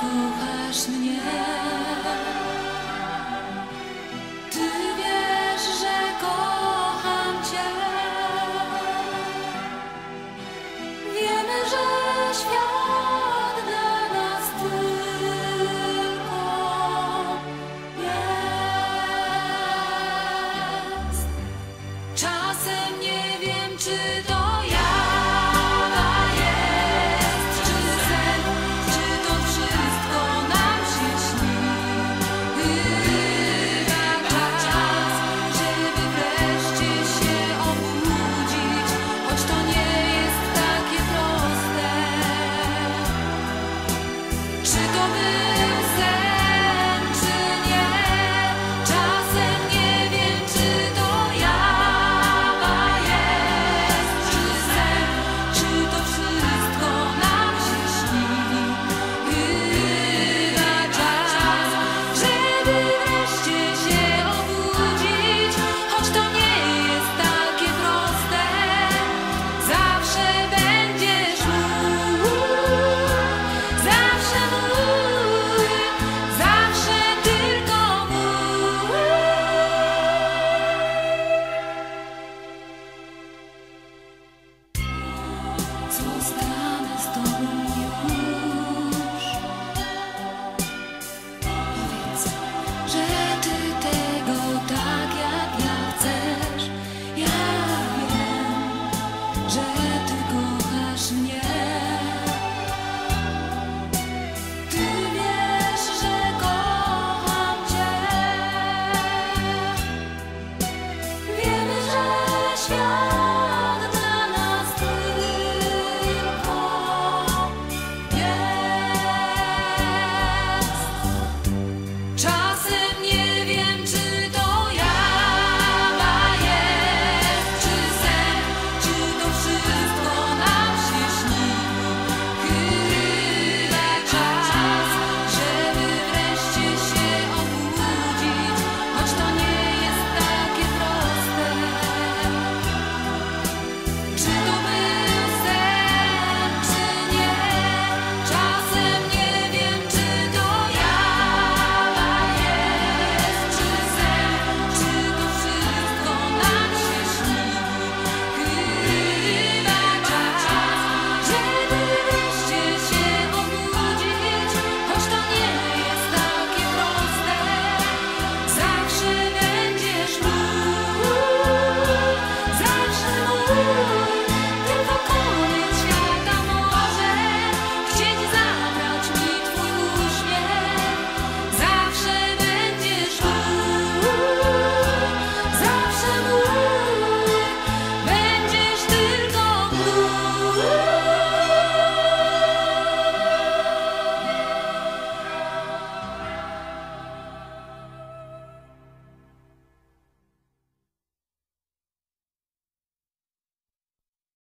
kochasz mnie. Ty wiesz, że kocham cię. Wiemy, że świat dla nas tylko jest. Czasem nie wiem, czy to. Amen.